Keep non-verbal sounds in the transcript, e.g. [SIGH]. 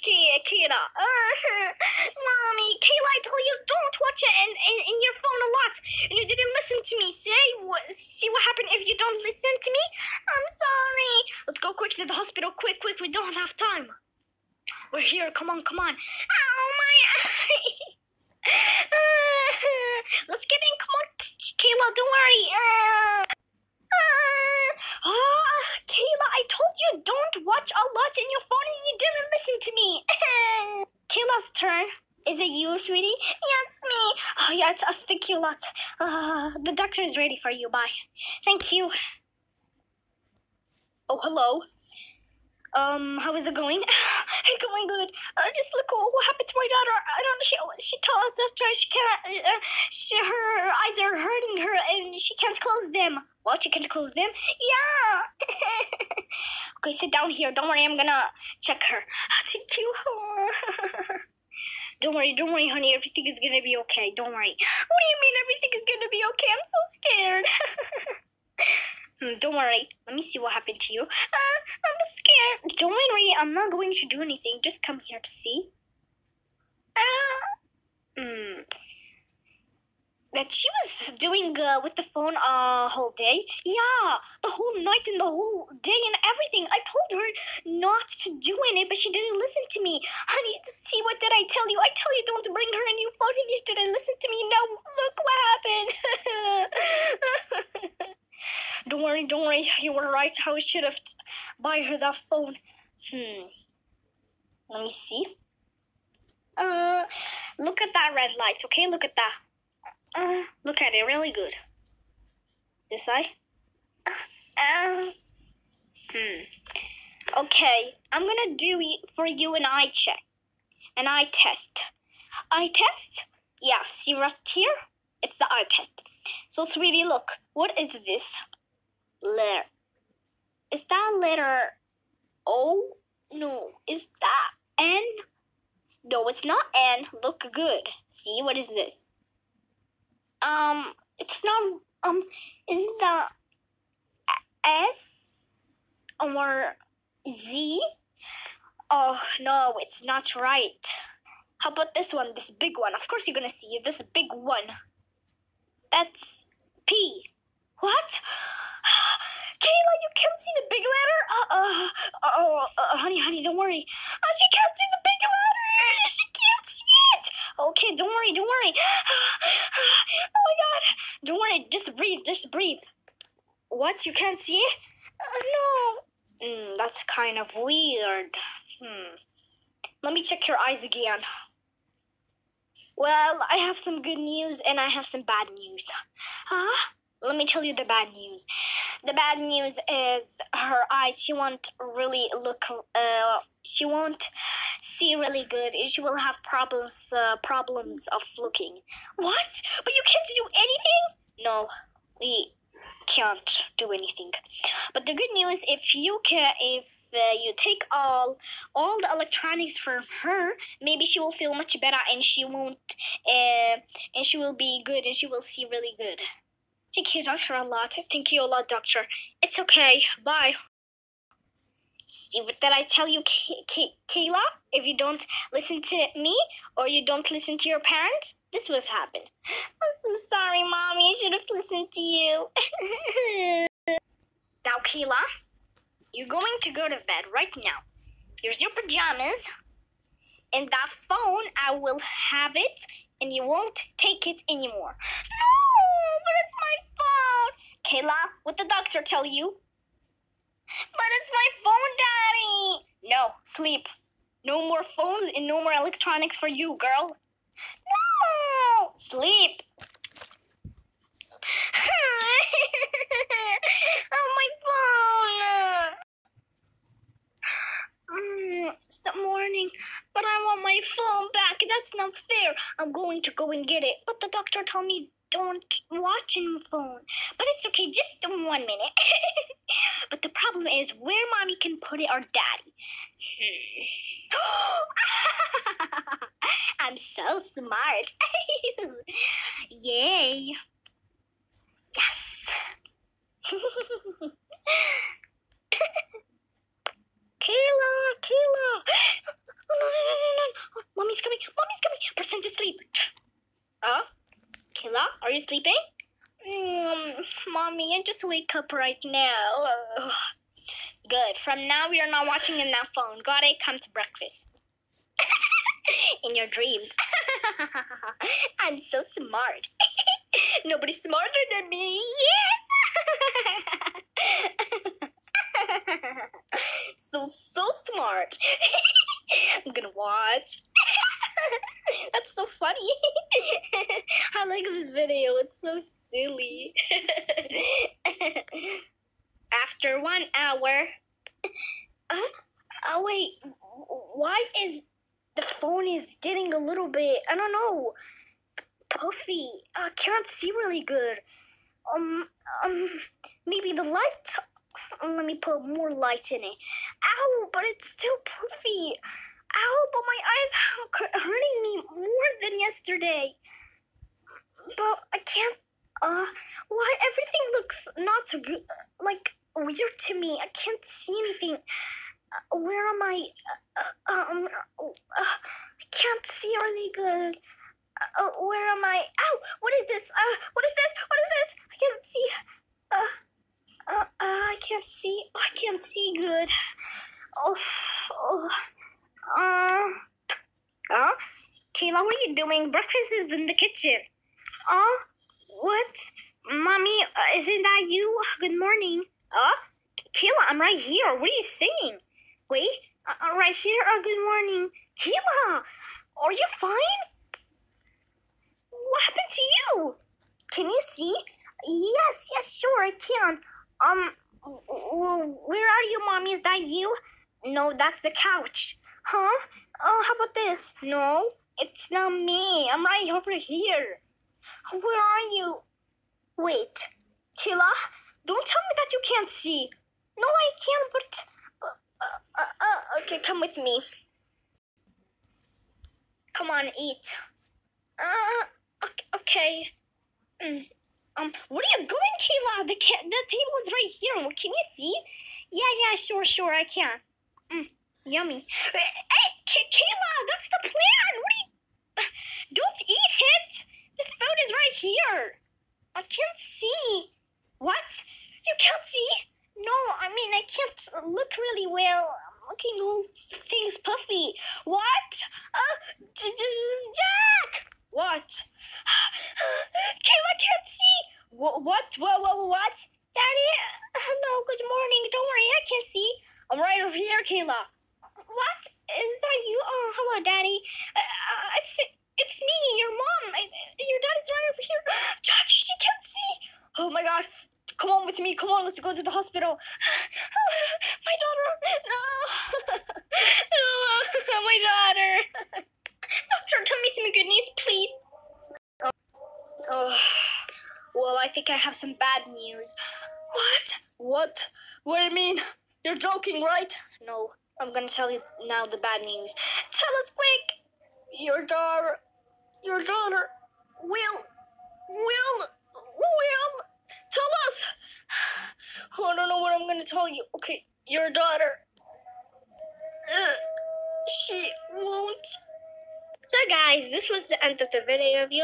Kayla. Mommy, Kayla, I told you don't watch it in, in, in your phone a lot. And you didn't listen to me. See what, see what happened if you don't listen to me? I'm sorry. Let's go quick to the hospital. Quick, quick. We don't have time. We're here. Come on, come on. Oh, my eyes. let's get in. Come on, Kayla. Don't worry. Uh, uh, Kayla, I told you don't watch a lot in your phone and you didn't listen to me. Kayla's turn. Is it you, sweetie? Yes, me. Oh, yeah, it's, uh, thank you a lot. Uh, the doctor is ready for you. Bye. Thank you. Oh, hello. Um, how is it going? [LAUGHS] it's going good. Uh, just look what, what happened to my daughter. I don't know. She she tells us that she can't. Uh, she her eyes are hurting her and she can't close them. Well, she can't close them. Yeah. [LAUGHS] okay, sit down here. Don't worry. I'm gonna check her. [LAUGHS] Thank you. Don't worry. Don't worry, honey. Everything is gonna be okay. Don't worry. What do you mean everything is gonna be okay? I'm so scared. [LAUGHS] Hmm, don't worry. Let me see what happened to you. Uh, I'm scared. Don't worry. I'm not going to do anything. Just come here to see. Uh, hmm. That she was doing uh, with the phone uh, whole day. Yeah, the whole night and the whole day and everything. I told her not to do it, but she didn't listen to me. Honey, see what did I tell you? I tell you don't bring her a new phone and you didn't listen to me. Now look what happened. [LAUGHS] Don't worry, don't worry. You were right. I should have buy her that phone. Hmm. Let me see. Uh, look at that red light. Okay, look at that. Uh, look at it. Really good. This eye. Uh, hmm. Okay, I'm gonna do for you an eye check, an eye test. Eye test? Yeah. See right here? It's the eye test. So, sweetie, look. What is this letter? Is that letter O? No. Is that N? No, it's not N. Look good. See, what is this? Um, it's not, um, is that S or Z? Oh, no, it's not right. How about this one, this big one? Of course you're gonna see this big one. That's P. What? [GASPS] Kayla, you can't see the big letter? Uh, uh, oh, uh, honey, honey, don't worry. Uh, she can't see the big letter. She can't see it. Okay, don't worry, don't worry. [GASPS] oh my god. Don't worry, just breathe, just breathe. What? You can't see? Uh, no. Mm, that's kind of weird. Hmm. Let me check your eyes again. Well, I have some good news and I have some bad news. Huh? let me tell you the bad news. The bad news is her eyes. She won't really look. Uh, she won't see really good. And she will have problems. Uh, problems of looking. What? But you can't do anything. No, we can't do anything. But the good news, if you can, if uh, you take all all the electronics from her, maybe she will feel much better and she won't. Uh, and she will be good and she will see really good. Thank you, Doctor, a lot. Thank you a lot, Doctor. It's okay. Bye. Did I tell you, K- K- Kayla? If you don't listen to me or you don't listen to your parents, this was happen. I'm so sorry, Mommy. I should have listened to you. [LAUGHS] now, Kayla, you're going to go to bed right now. Here's your pajamas. And that phone, I will have it, and you won't take it anymore. No! but it's my phone. Kayla, what the doctor tell you? But it's my phone, Daddy. No, sleep. No more phones and no more electronics for you, girl. No! Sleep. [LAUGHS] oh, my phone. Mm, it's the morning, but I want my phone back. That's not fair. I'm going to go and get it. But the doctor told me don't watch your phone. But it's okay, just one minute. [LAUGHS] problem is where mommy can put it or daddy. Hmm. [LAUGHS] I'm so smart. [LAUGHS] Yay. Yes. [LAUGHS] Kayla, Kayla. Oh, no, no, no, no, no. Mommy's coming. Mommy's coming. Pretend to sleep. Oh, Kayla, are you sleeping? Mm, mommy, I just wake up right now. Ugh. Good. From now, we are not watching in that phone. Got it? Come to breakfast. [LAUGHS] in your dreams. [LAUGHS] I'm so smart. [LAUGHS] Nobody's smarter than me. Yes. so so smart. I'm gonna watch. That's so funny. I like this video. It's so silly. After one hour. [LAUGHS] Uh, oh wait. Why is the phone is getting a little bit? I don't know. Puffy. I can't see really good. Um. Um. Maybe the light. Let me put more light in it. Ow! But it's still puffy. Ow! But my eyes are hurting me more than yesterday. But I can't. Uh, why everything looks not so good? Weird to me. I can't see anything. Uh, where am I? Uh, um, uh, I can't see really good. Uh, where am I? Ow! What is this? Uh, what is this? What is this? I can't see. Uh, uh, uh I can't see. Oh, I can't see good. Oh, oh. Uh, uh, Kayla, what are you doing? Breakfast is in the kitchen. Uh, what? Mommy, uh, isn't that you? Good morning. Uh, Kayla, I'm right here. What are you saying? Wait, uh, uh, right here. Uh, good morning. Kayla, are you fine? What happened to you? Can you see? Yes, yes, sure, I can. Um, where are you, mommy? Is that you? No, that's the couch. Huh? Oh, how about this? No, it's not me. I'm right over here. Where are you? Wait, Kayla, don't tell me that you can't see. No, I can, but. Uh, uh, uh, okay, come with me. Come on, eat. Uh, okay. Mm. Um, where are you going, Kayla? The ca- the table is right here. Can you see? Yeah, yeah, sure, sure, I can. Mm, yummy. Hey, Kayla, that's the plan. What are you? Don't eat it. The food is right here. I can't see. Can't see? No, I mean I can't look really well. I'm looking all things puffy. What? Uh, Jack. What? [GASPS] Kayla can't see. What? What? What? What? Daddy? Hello. Good morning. Don't worry, I can't see. I'm right over here, Kayla. What? Is that you? Oh, hello, Daddy. Uh, it's it's me, your mom. I, your daddy's right over here. [GASPS] Jack, she can't see. Oh my God. Come on with me. Come on, let's go to the hospital. [SIGHS] my daughter. No. [LAUGHS] no. [LAUGHS] my daughter. [LAUGHS] Doctor, tell me some good news, please. Oh. oh. Well, I think I have some bad news. What? What? What do you mean? You're joking, right? No, I'm gonna tell you now the bad news. Tell us quick! Your daughter, your daughter, will, will, will, tell us! Oh, I don't know what I'm gonna tell you. Okay, your daughter, uh, she won't. So guys, this was the end of the video. If you